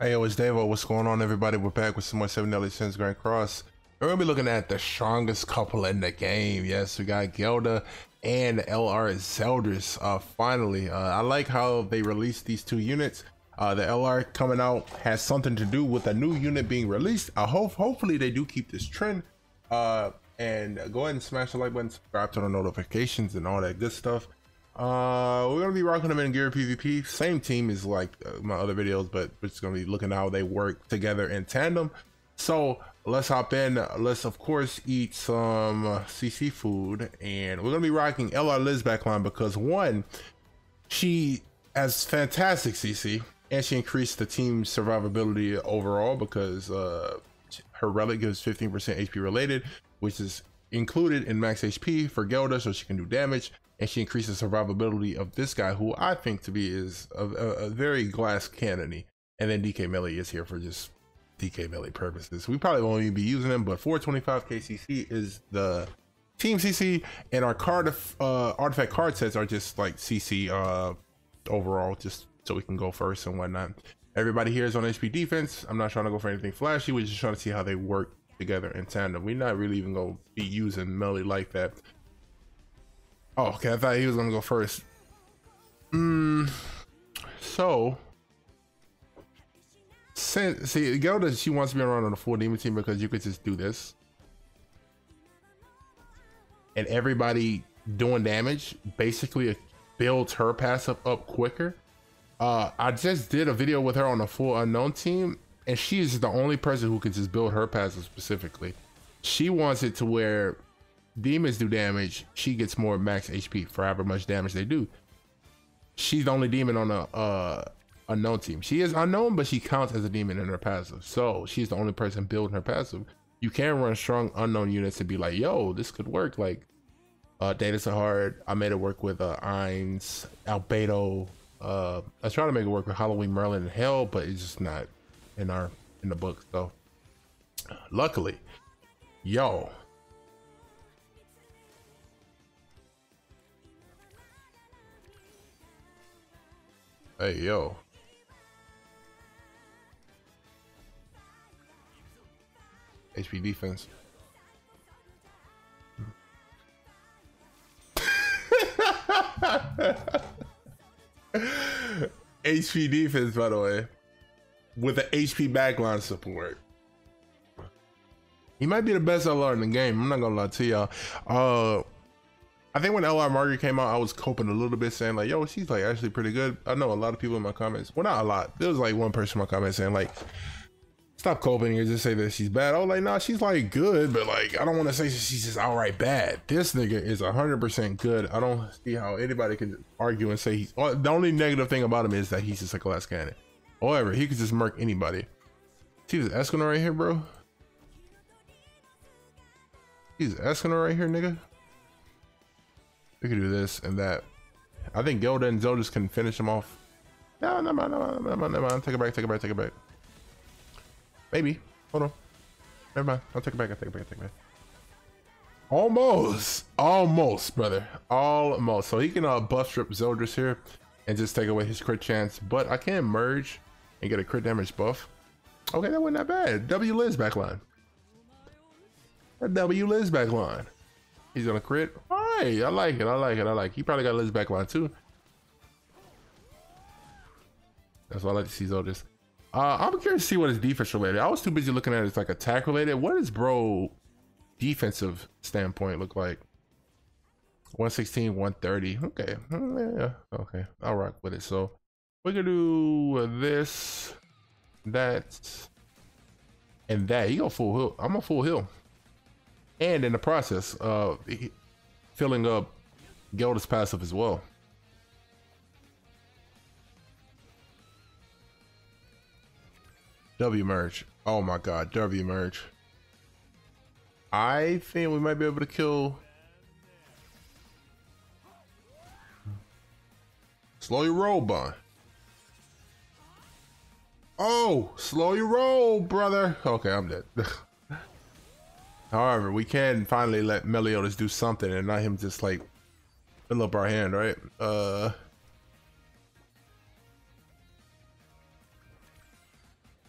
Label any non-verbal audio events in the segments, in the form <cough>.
Hey, yo, it's Davo. What's going on, everybody? We're back with some more 7 Deadly Sins Grand Cross. We're going to be looking at the strongest couple in the game. Yes, we got Gelda and LR Zeldris, uh, finally. Uh, I like how they released these two units. Uh, the LR coming out has something to do with a new unit being released. I hope, hopefully they do keep this trend. Uh, and go ahead and smash the like button, subscribe to the notifications and all that good stuff. Uh, we're gonna be rocking them in gear PvP. Same team as like uh, my other videos, but we're just gonna be looking how they work together in tandem. So let's hop in. Let's of course eat some CC food, and we're gonna be rocking LR Liz backline because one, she has fantastic CC, and she increased the team's survivability overall because uh, her relic gives 15% HP related, which is included in max HP for Gelda, so she can do damage and she increases survivability of this guy, who I think to be is a, a, a very glass cannony. And then DK Melee is here for just DK Melee purposes. We probably won't even be using him, but 425 KCC is the team CC, and our card uh, artifact card sets are just like CC uh, overall, just so we can go first and whatnot. Everybody here is on HP defense. I'm not trying to go for anything flashy. We're just trying to see how they work together in tandem. We're not really even gonna be using melee like that. Oh, okay. I thought he was gonna go first. Hmm. So, since see, Gelda, she wants to be around on a full demon team because you could just do this, and everybody doing damage basically builds her passive up quicker. Uh, I just did a video with her on a full unknown team, and she is the only person who can just build her passive specifically. She wants it to where demons do damage, she gets more max HP for however much damage they do. She's the only demon on a uh, unknown team. She is unknown, but she counts as a demon in her passive. So she's the only person building her passive. You can run strong unknown units to be like, yo, this could work. Like uh Data Sahara, I made it work with uh Ainz, Albedo. Uh I was trying to make it work with Halloween Merlin and Hell, but it's just not in our in the book. So luckily, yo, Hey, yo. HP defense. HP defense, by the way, with the HP backline support. He might be the best LR in the game. I'm not gonna lie to y'all. Uh, I think when LR Margaret came out, I was coping a little bit saying like, yo, she's like actually pretty good. I know a lot of people in my comments, well, not a lot. There was like one person in my comments saying like, stop coping and just say that she's bad. I was like, nah, she's like good, but like, I don't want to say she's just outright bad. This nigga is 100% good. I don't see how anybody can argue and say he's, the only negative thing about him is that he's just a glass cannon. However, he could just murk anybody. See this Escanor right here, bro? He's Escanor right here, nigga. We could do this and that. I think Gelda and Zeldris can finish him off. No, no, no, no, no, no, no, Take it back, take it back, take it back. Maybe. Hold on. Never mind. I'll take it back, I'll take it back, I'll take it back. Almost. Almost, brother. Almost. So he can uh, buff strip Zeldris here and just take away his crit chance. But I can merge and get a crit damage buff. Okay, that wasn't that bad. W Liz backline. W Liz backline. He's gonna crit. Hey, I like it. I like it. I like it. He probably got Liz backline too. That's why I like to see Zeldris. Uh, I'm curious to see what his defense related. I was too busy looking at it as like attack related. What does bro defensive standpoint look like? 116, 130. Okay. Yeah. Okay. I'll rock with it. So we're gonna do this, that, and that. You go full hill. I'm a full hill and in the process, uh, filling up Gelda's passive as well. W merge. Oh my god, W merge. I think we might be able to kill. Slow your roll, Bun. Oh, slow your roll, brother. Okay, I'm dead. <laughs> However, we can finally let Meliodas do something and not him just like fill up our hand, right? Uh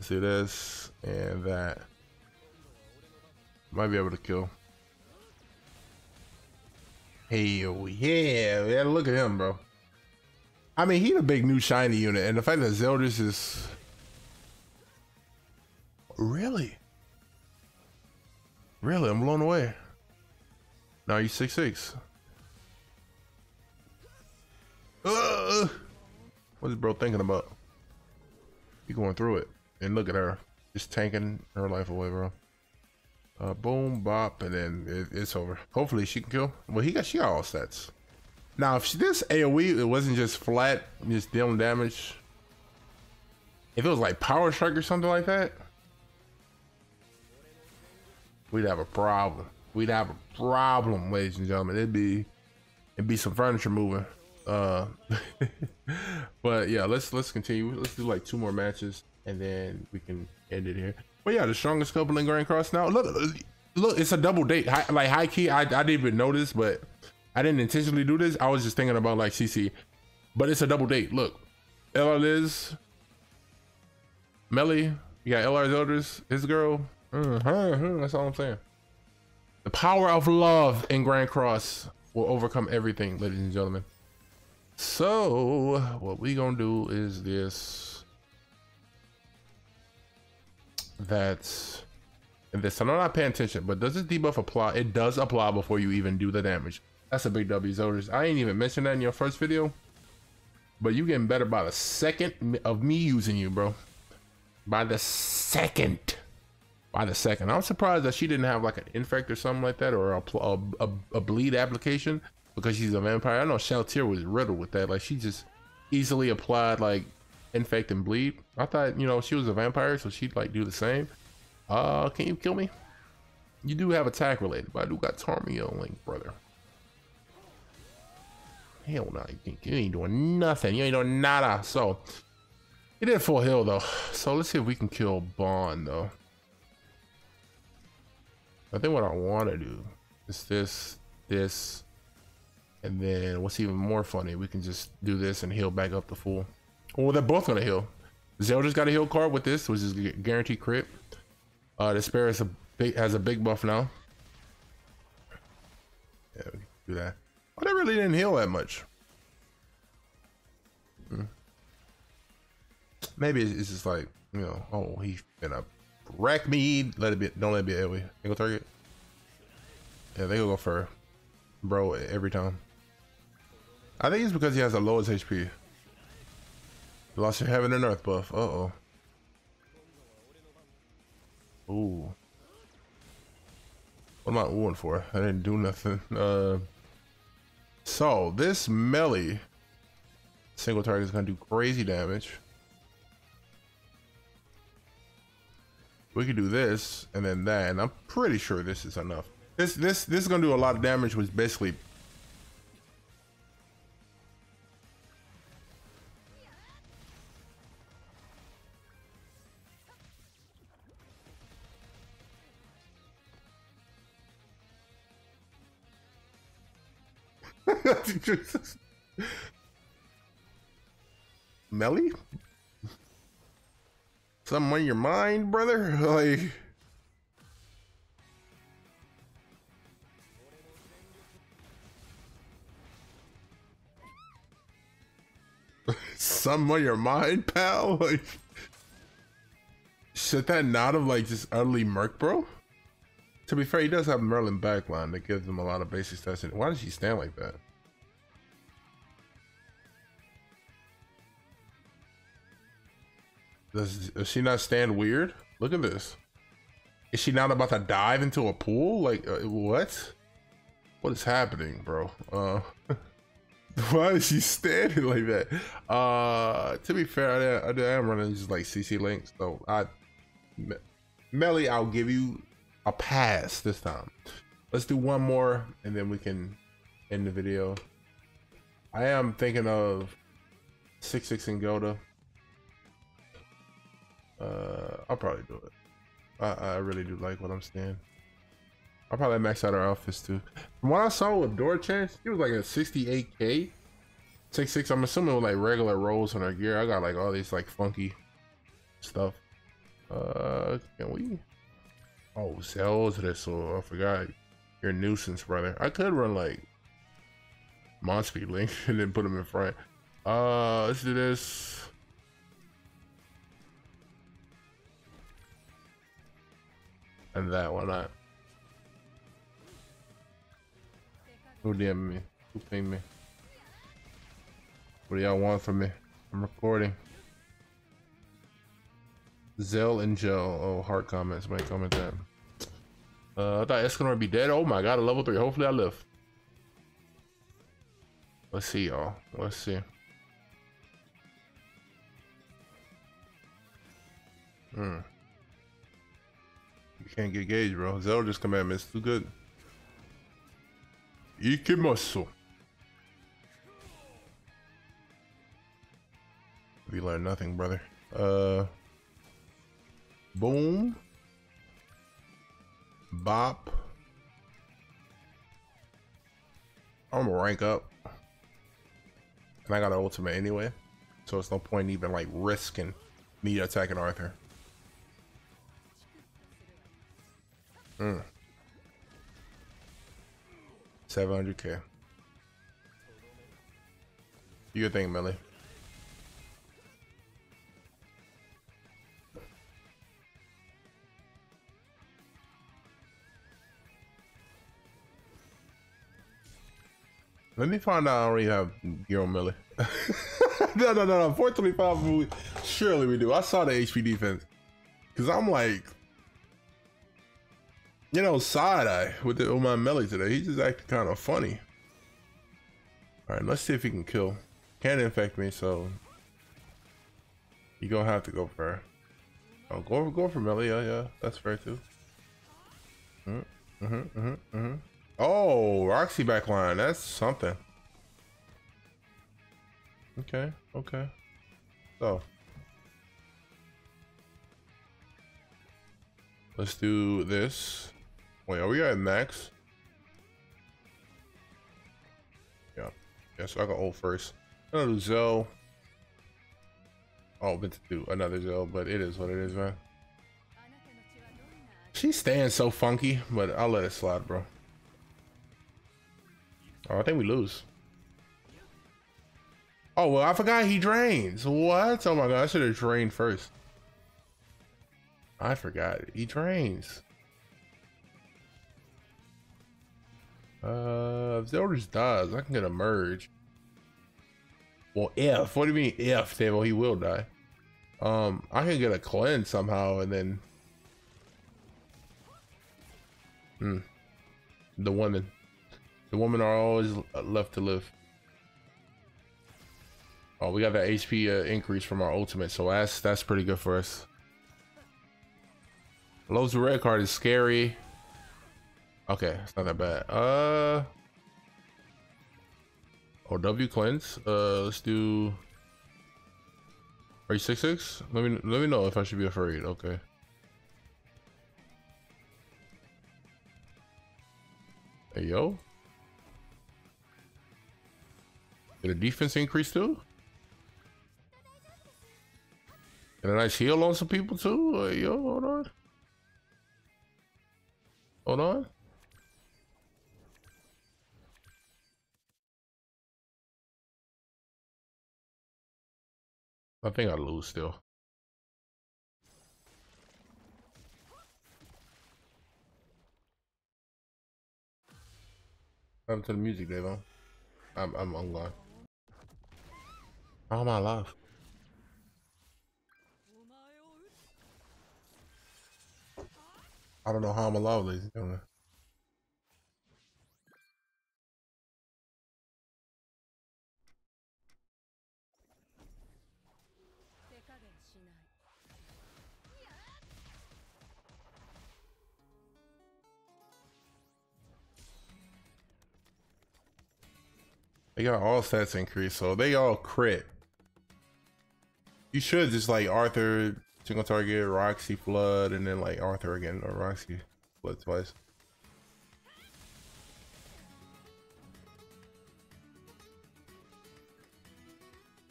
do this and that. Might be able to kill. Hell yeah, man. Look at him, bro. I mean, he's a big new shiny unit, and the fact that Zeldris is really, really, I'm blown away. Now you six six. Uh, what is bro thinking about? He going through it, and look at her, just tanking her life away, bro. Uh, boom, bop, and then it, it's over. Hopefully she can kill. Well, he got she got all stats. Now, if she, this AoE, it wasn't just flat, just dealing damage. If it was like Power Strike or something like that, we'd have a problem. We'd have a problem, ladies and gentlemen. It'd be it'd be some furniture moving. Uh, <laughs> but yeah, let's let's continue. Let's do like two more matches, and then we can end it here. But yeah, the strongest couple in Grand Cross now. Look, look, it's a double date. High, like high key, I I didn't even notice, but I didn't intentionally do this. I was just thinking about like CC, but it's a double date. Look, LR Liz, Melly, you got LR Zeldris, his girl. Mm-hmm, that's all I'm saying. The power of love in Grand Cross will overcome everything, ladies and gentlemen. So what we gonna do is this. That's and this. I'm not paying attention, but does this debuff apply? It does apply before you even do the damage. That's a big W, Zeldris. I ain't even mentioned that in your first video. But you getting better by the second of me using you, bro. By the second. By the second. I'm surprised that she didn't have like an infect or something like that or a, a, a, a bleed application because she's a vampire. I know Shalltear was riddled with that. Like she just easily applied like infect and bleed. I thought, you know, she was a vampire, so she'd like do the same. Uh, can you kill me? You do have attack related, but I do got Tarmio Link, brother. Hell no, you, you ain't doing nothing. You ain't doing nada. So, he did full heal though. So let's see if we can kill Bond though. I think what I want to do is this, this, and then what's even more funny, we can just do this and heal back up the full. Well, they're both gonna heal. Zelda's got a heal card with this, which is guaranteed crit. Uh, Despair is a big, has a big buff now. Yeah, we can do that. But I really didn't heal that much. Hmm. Maybe it's just like, you know, oh, he's gonna wreck me. Let it be, don't let it be AoE. Single target. Yeah, they go for bro every time. I think it's because he has the lowest HP. Lost your heaven and earth buff. Uh oh. Ooh. What am I oohing for? I didn't do nothing. Uh. So this melee single target is to do crazy damage. We could do this and then that, and I'm pretty sure this is enough. This this this is to do a lot of damage, which basically <laughs> Melly? Something on your mind, brother? <laughs> Like. Something on your mind, pal? <laughs> Like. Should that not have, like, just utterly murk, bro? To be fair, he does have Merlin backline that gives him a lot of basic stats. Why does he stand like that? Does, does she not stand weird? Look at this. Is she not about to dive into a pool? Like, uh, what? What is happening, bro? Uh, <laughs> why is she standing like that? Uh, to be fair, I, I, am running just like CC links, so I, Melly, I'll give you a pass this time. Let's do one more, and then we can end the video. I am thinking of six six and Gelda. Uh, I'll probably do it. I, I really do like what I'm seeing. I'll probably max out our outfits too. From what I saw with Door Chance, he was like a 68k. 66, I'm assuming with like regular rolls on her gear. I got like all these like funky stuff. Uh, can we? Oh, Zell's this, so I forgot. You're a nuisance, brother. I could run like Speed Link <laughs> and then put him in front. Uh, let's do this. And that, why not? Who DM me? Who ping me? What do y'all want from me? I'm recording. Zell and Gel. Oh, heart comments. Might comment that. Uh, I thought Escanor would be dead. Oh my god, a level 3. Hopefully I live. Let's see, y'all. Let's see. Hmm. You can't get gauge, bro. Zell just commandments too good. Ikimasu. We learned nothing, brother. Uh. Boom. Bop. I'm gonna rank up. And I got an ultimate anyway. So it's no point even like risking me attacking Arthur. Hmm. 700k. You your thing, Millie. Let me find out I already have Giro Millie. <laughs> no, no, no, no. 425, surely we do. I saw the HP defense. Because I'm like, you know, side eye with, the, my melee today. He's just acting kind of funny. All right, let's see if he can kill. Can't infect me, so you gonna have to go for. Oh, go go for melee. Yeah, yeah, that's fair too. Mm-hmm, mm-hmm, mm-hmm. Oh, Roxy backline. That's something. Okay, okay. So. Let's do this. Wait, are we at max? Yeah. Yeah, so I got ult first. Do Zell. Oh, meant to do another Zell, but it is what it is, man. She's staying so funky, but I'll let it slide, bro. Oh, I think we lose. Oh, well, I forgot he drains. What? Oh my god, I should have drained first. I forgot. He drains. Uh, if Zeldris dies, I can get a merge. Well, if. What do you mean if? Well, he will die. Um, I can get a cleanse somehow and then... Hmm. The woman. The women are always left to live. Oh, we got that HP uh, increase from our ultimate, so that's that's pretty good for us. Lowe's red card is scary. Okay, it's not that bad. Uh Oh, W cleanse. Uh let's do Are you six six? Let me let me know if I should be afraid. Okay. Hey yo. Did the defense increase too? And a nice heal on some people too? Hey yo, hold on. Hold on. I think I lose still. Happened to the music, Dave? I'm I'm gone. How am I alive? I don't know how I'm alive, ladies and gentlemen. They got all stats increase, so they all crit. You should just like Arthur, single target, Roxy Flood, and then like Arthur again, or Roxy Flood twice.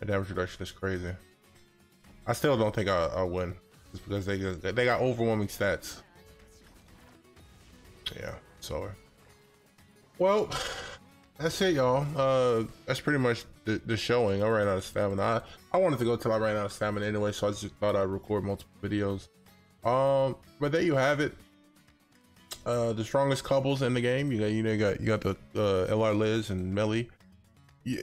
The damage reduction is crazy. I still don't think I, I'll win. just because they they got overwhelming stats. Yeah, so well, that's it, y'all. Uh, that's pretty much the, the showing. I ran out of stamina. I, I wanted to go till I ran out of stamina anyway, so I just thought I'd record multiple videos. Um, but there you have it. Uh, the strongest couples in the game. You got you got you got the uh, LR Liz and Melly. You,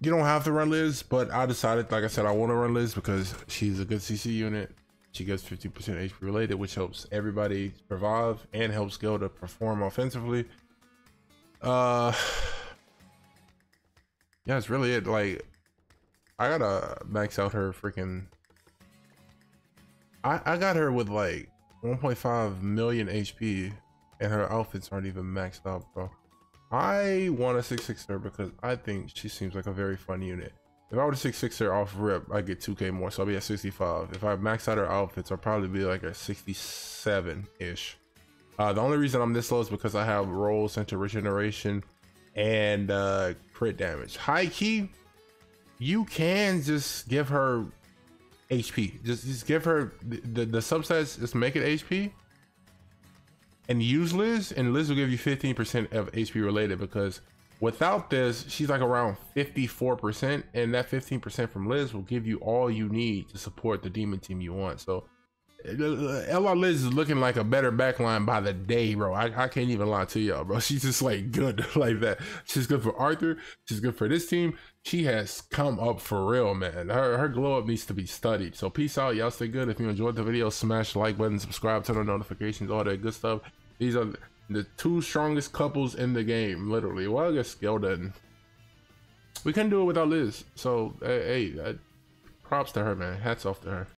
you don't have to run Liz, but I decided, like I said, I want to run Liz because she's a good CC unit. She gets 50% HP related, which helps everybody survive and helps Gil to perform offensively. Uh, <sighs> yeah, that's really it. Like, I gotta max out her freaking. I I got her with like 1.5 million HP, and her outfits aren't even maxed out, bro. I want to six six her because I think she seems like a very fun unit. If I were to 6 her off rip, I get 2k more, so I'll be at 65. If I max out her outfits, I'll probably be like at 67-ish. Uh, the only reason I'm this low is because I have roll center regeneration and uh, crit damage. High key, you can just give her HP. Just just give her the, the, the subsets, just make it HP. And use Liz, and Liz will give you 15% of HP related because without this, she's like around 54%, and that 15% from Liz will give you all you need to support the demon team you want. So LR Liz is looking like a better backline by the day, bro. I, I can't even lie to y'all, bro. <laughs> She's just like good <laughs> like that. She's good for Arthur. She's good for this team. She has come up for real, man. Her her glow up needs to be studied. So peace out. Y'all stay good. If you enjoyed the video, smash the like button, subscribe, turn on notifications, all that good stuff. These are the two strongest couples in the game, literally. Well, I guess Gelda and we couldn't do it without Liz. So hey, hey uh, props to her, man. Hats off to her.